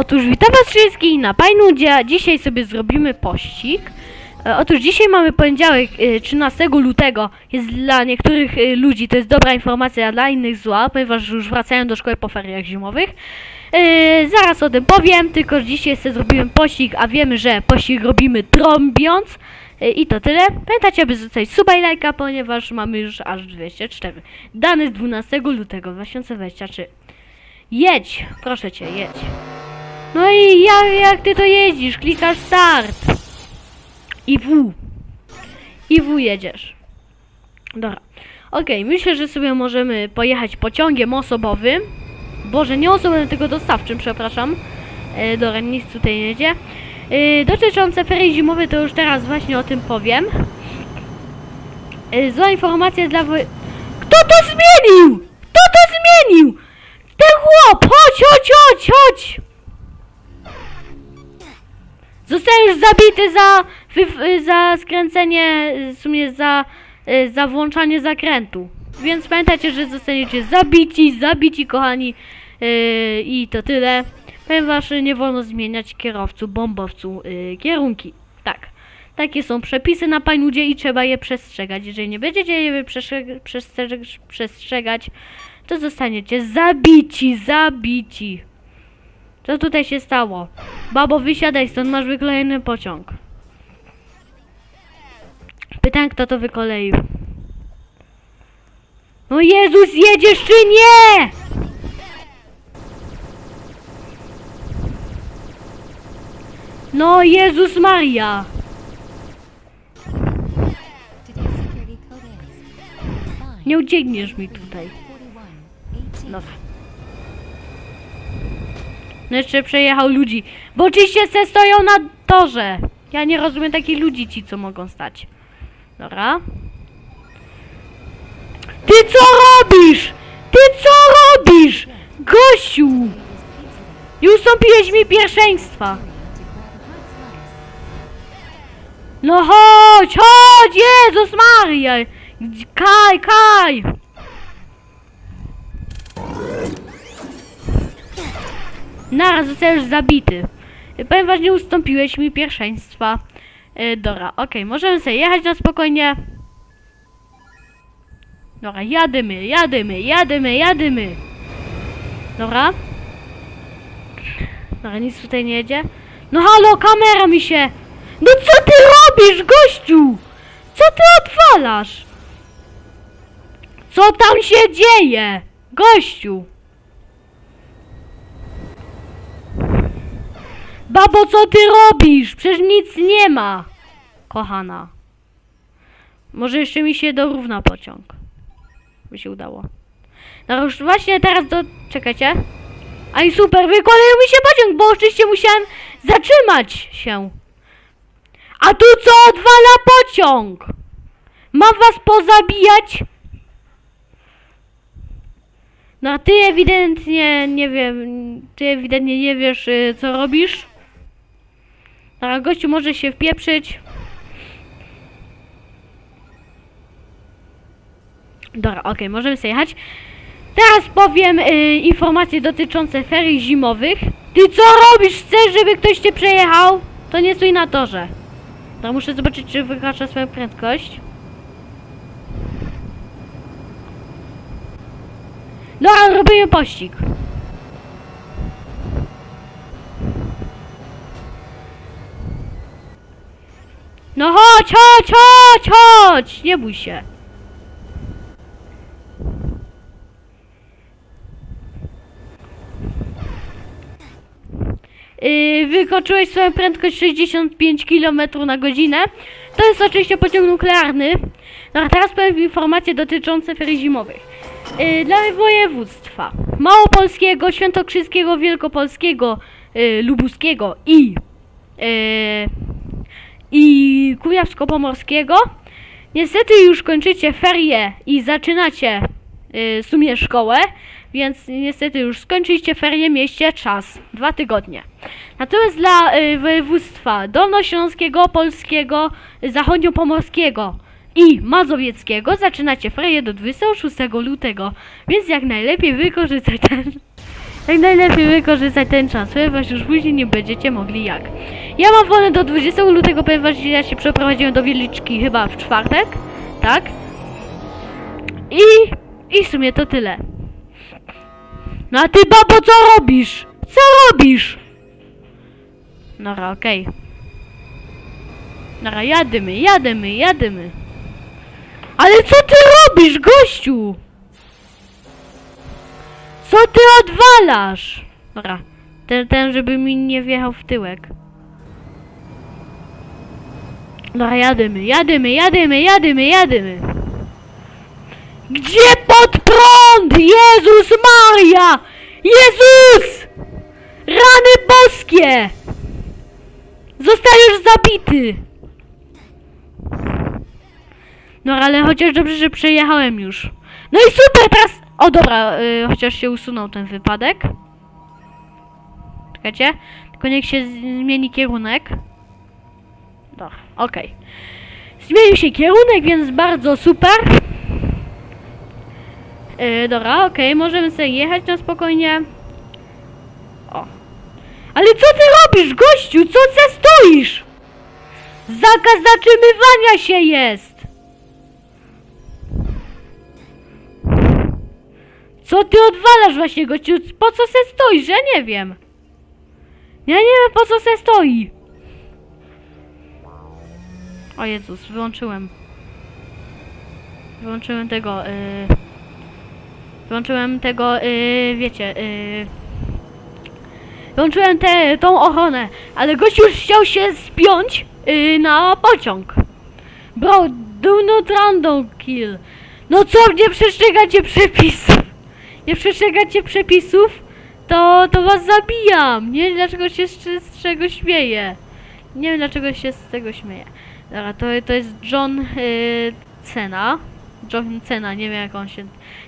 Otóż witam was wszystkich na Pajnudzie. Dzisiaj sobie zrobimy pościg. E, Otóż dzisiaj mamy poniedziałek, e, 13 lutego. Jest dla niektórych e, ludzi to jest dobra informacja, a dla innych zła, ponieważ już wracają do szkoły po feriach zimowych. E, zaraz o tym powiem, tylko dzisiaj sobie zrobiłem pościg, a wiemy, że pościg robimy trąbiąc. E, I to tyle. Pamiętajcie, aby zostawić suba i lajka, ponieważ mamy już aż 204. Dany z 12 lutego 2023. Jedź, proszę cię, jedź. No i jak, jak ty to jeździsz? Klikasz start. I W. I W jedziesz. Dobra. Okej, myślę, że sobie możemy pojechać pociągiem osobowym. Boże, nie osobowym, tylko dostawczym, przepraszam. E, dobra, nic tutaj nie jedzie. E, dotyczące ferii zimowej, to już teraz właśnie o tym powiem. E, zła informacja dla woj... Kto to zmienił? Kto to zmienił? Ten chłop! Chodź, chodź, chodź, chodź! Zostajesz zabity za, za skręcenie, w sumie za, y, za włączanie zakrętu. Więc pamiętajcie, że zostaniecie zabici, zabici kochani yy, i to tyle. Ponieważ nie wolno zmieniać kierowcu, bombowcu yy, kierunki. Tak. Takie są przepisy na panudzie i trzeba je przestrzegać. Jeżeli nie będziecie je przestrzeg- przestrzeg- przestrzegać, to zostaniecie zabici, zabici. Co tutaj się stało? Babo, wysiadaj stąd, masz wyklejony pociąg. Pytam, kto to wykoleił. No Jezus, jedziesz czy nie? No Jezus Maria. Nie uciekniesz mi tutaj. Dobra. No jeszcze przejechał ludzi. Bo oczywiście se stoją na torze. Ja nie rozumiem takich ludzi ci, co mogą stać. Dobra. Ty co robisz? Ty co robisz? Gościu! Nie ustąpiłeś mi pierwszeństwa. No chodź, chodź, Jezus Maria! Kaj, kaj! Naraz zostajesz zabity. Ponieważ nie ustąpiłeś mi pierwszeństwa. E, dobra, okej, możemy sobie jechać na spokojnie. Dobra, jadymy, jadymy, jadymy, jadymy. Dobra. Dobra, nic tutaj nie jedzie. No halo, kamera mi się... No co ty robisz, gościu? Co ty odwalasz? Co tam się dzieje? Gościu. Babo, co ty robisz? Przecież nic nie ma. Kochana. Może jeszcze mi się dorówna pociąg. By się udało. No już właśnie teraz do... Czekajcie. Aj super, wykoleił mi się pociąg, bo oczywiście musiałem zatrzymać się. A tu co odwala pociąg? Mam was pozabijać? No a ty ewidentnie, nie wiem, ty ewidentnie nie wiesz, y, co robisz. A gościu może się wpieprzyć. Dobra, okej, możemy sobie jechać. Teraz powiem y, informacje dotyczące ferii zimowych. Ty co robisz? Chcesz, żeby ktoś cię przejechał? To nie stój na torze. No muszę zobaczyć, czy wykracza swoją prędkość. Dobra, robimy pościg. No chodź, chodź, chodź, chodź! Nie bój się. Yy, swoją prędkość 65 km na godzinę. To jest oczywiście pociąg nuklearny. No, a teraz powiem informacje dotyczące ferii zimowych. Yy, dla województwa Małopolskiego, Świętokrzyskiego, Wielkopolskiego, yy, Lubuskiego i yy, i Kujawsko-Pomorskiego. Niestety już kończycie ferie i zaczynacie y, sumie szkołę, więc niestety już skończyliście ferie, mieście czas, dwa tygodnie. Natomiast dla y, województwa dolnośląskiego, polskiego, zachodniopomorskiego i mazowieckiego zaczynacie ferie do 26 lutego, więc jak najlepiej wykorzystać ten Tak najlepiej wykorzystać ten czas, ponieważ już później nie będziecie mogli jak. Ja mam wolę do 20 lutego, ponieważ ja się przeprowadziłem do Wieliczki chyba w czwartek, tak? I, i w sumie to tyle. No a ty babo co robisz? Co robisz? Nora, okej. Nora, jadymy, jadymy, jadymy. Ale co ty robisz, gościu? Co ty odwalasz? Dobra, ten, ten, żeby mi nie wjechał w tyłek. Dobra, jadymy, jadymy, jadymy, jadymy, jadymy. Gdzie pod prąd? Jezus Maria! Jezus! Rany boskie! Zostajesz zabity! No ale chociaż dobrze, że przejechałem już. No i super, teraz... O dobra, y, chociaż się usunął ten wypadek. Czekajcie. Tylko niech się zmieni kierunek. Dobra, okej. Zmienił się kierunek, więc bardzo super. Yy, dobra, okej, możemy sobie jechać na spokojnie. O. Ale co ty robisz, gościu? Co ty stoisz? Zakaz zatrzymywania się jest! Co ty odwalasz właśnie, gościu? Po co se stoisz? Ja nie wiem. Ja nie wiem, po co se stoi. O Jezus, wyłączyłem. Wyłączyłem tego, yy... Wyłączyłem tego, yy, wiecie, yy... Wyłączyłem tę, tą ochronę, ale gość już chciał się spiąć yy, na pociąg. Bro, do not random kill. No co, nie przestrzegacie przepisów? Nie przestrzegacie przepisów? To, to was zabijam. Nie wiem dlaczego się z, z czego śmieję. Nie wiem dlaczego się z tego śmieję. Dobra, to, to jest John yy, Cena. John Cena, nie wiem jak on się...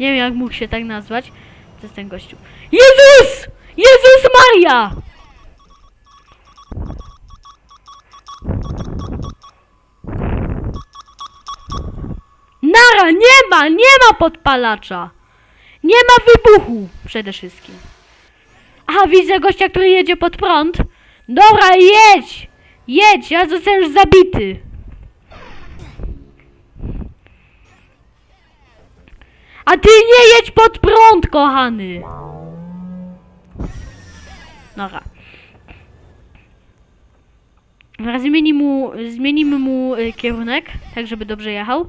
Nie wiem jak mógł się tak nazwać. To jest ten gościu. Jezus! Jezus Maria! Nara, nie ma, nie ma podpalacza. Nie ma wybuchu przede wszystkim. Aha, widzę gościa, który jedzie pod prąd. Dobra, jedź! Jedź, ja zostanę już zabity. A ty nie jedź pod prąd, kochany! Dobra. Zmieni mu, zmienimy mu y, kierunek, tak żeby dobrze jechał.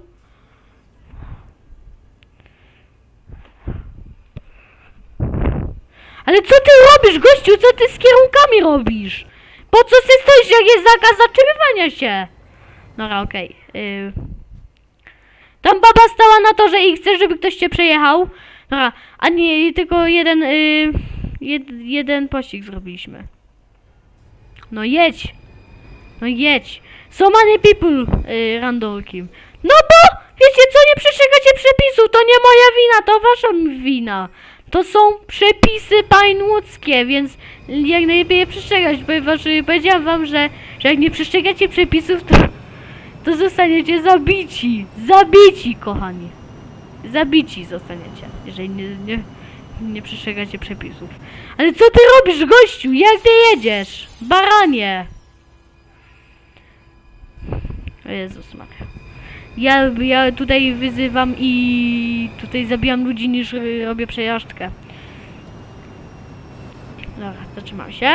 Ale co ty robisz, gościu? Co ty z kierunkami robisz? Po co ty stoisz, jak jest zakaz zatrzymywania się? Dobra, okej. y. Tam baba stała na to, że i chce, żeby ktoś cię przejechał. Dobra, a nie, tylko jeden, y, jed, jeden pościg zrobiliśmy. No jedź. No jedź. So many people, y, randolki. No bo, wiecie co, nie przestrzegacie przepisów, to nie moja wina, to wasza wina. To są przepisy pańłudzkie, więc jak najlepiej je przestrzegać, ponieważ y, powiedziałam wam, że, że jak nie przestrzegacie przepisów, to, to zostaniecie zabici. Zabici, kochani. Zabici zostaniecie, jeżeli nie, nie, nie przestrzegacie przepisów. Ale co ty robisz, gościu? Jak ty jedziesz? Baranie. O Jezus Maria. Ja, ja tutaj wyzywam i tutaj zabijam ludzi niż y, robię przejażdżkę. Dobra, zatrzymam się.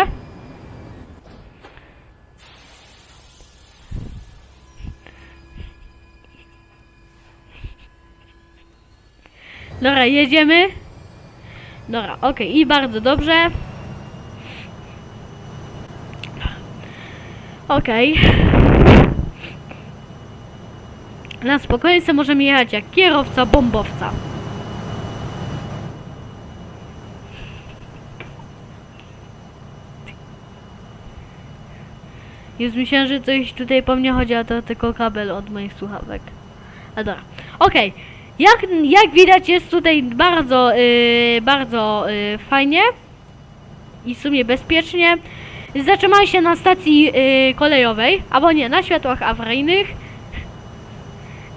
Dobra, jedziemy. Dobra, okej, i bardzo dobrze. Okej. Na spokojnie sobie możemy jechać jak kierowca bombowca. Już myślałem, że coś tutaj po mnie chodzi, a to tylko kabel od moich słuchawek. A dobra. Okej. Jak, jak widać jest tutaj bardzo, yy, bardzo yy, fajnie i w sumie bezpiecznie. Zatrzymałem się na stacji yy, kolejowej, albo nie, na światłach awaryjnych.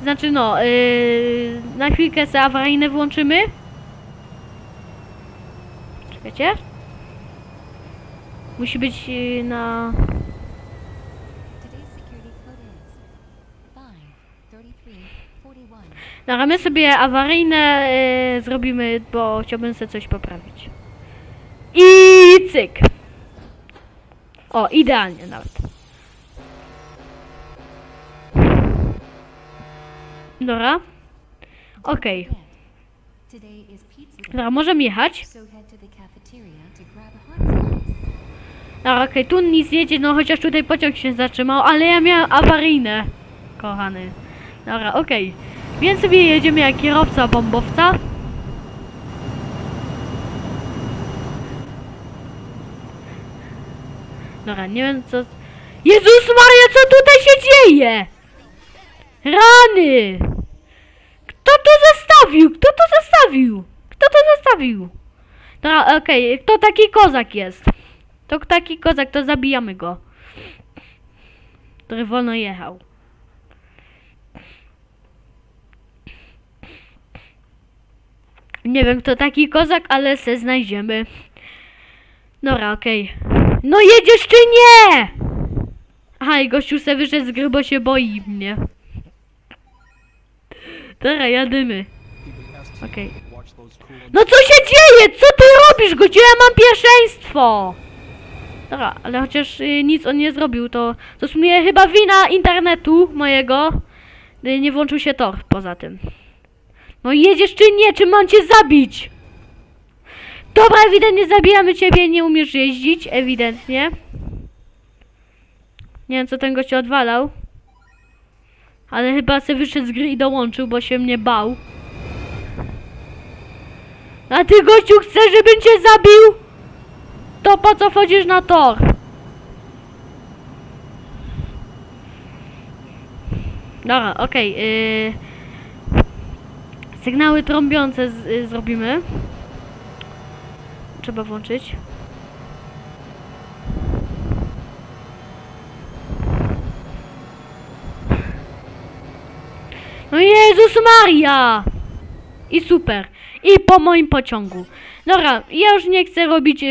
Znaczy no, yy, na chwilkę sobie awaryjne włączymy. Wiecie? Musi być y, na... Forty-one. Dobra, my sobie awaryjne y, zrobimy, bo chciałbym sobie coś poprawić. I cyk. O, idealnie nawet. Dobra. Okej. Dobra, możemy jechać. Dobra, okej, tu nic jedzie, no chociaż tutaj pociąg się zatrzymał, ale ja miałem awaryjne, kochany. Dobra, okej. Więc sobie jedziemy jak kierowca bombowca. Dobra, nie wiem co... Jezus Maria, co tutaj się dzieje? Rany! To zostawił? Kto to zostawił? Kto to zostawił? Dobra, okej, kto taki kozak jest? To taki kozak, to zabijamy go. Który wolno jechał. Nie wiem kto taki kozak, ale se znajdziemy. Dobra, okej. No jedziesz czy nie? Aha, i gościu se wyszedł z gry, bo się boi mnie. Dobra, jadymy. Okej. No co się dzieje? Co ty robisz, gościu? Ja mam pierwszeństwo! Dobra, ale chociaż y, nic on nie zrobił, to, to w sumie chyba wina internetu mojego. Y, nie włączył się tor poza tym. No jedziesz czy nie? Czy mam cię zabić? Dobra, ewidentnie zabijamy ciebie, nie umiesz jeździć, ewidentnie. Nie wiem co ten gość odwalał. Ale chyba se wyszedł z gry i dołączył, bo się mnie bał. A ty gościu chcesz, żebym cię zabił? To po co wchodzisz na tor? Dobra, okej. yy. Sygnały trąbiące z, y, zrobimy. Trzeba włączyć. No Jezus Maria! I super. I po moim pociągu. Dobra, ja już nie chcę robić, yy,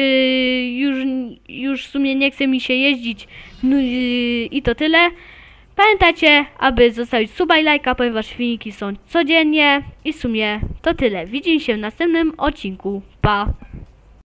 już, już w sumie nie chce mi się jeździć no, yy, i to tyle. Pamiętajcie, aby zostawić suba i lajka, ponieważ filmiki są codziennie i w sumie to tyle. Widzimy się w następnym odcinku. Pa!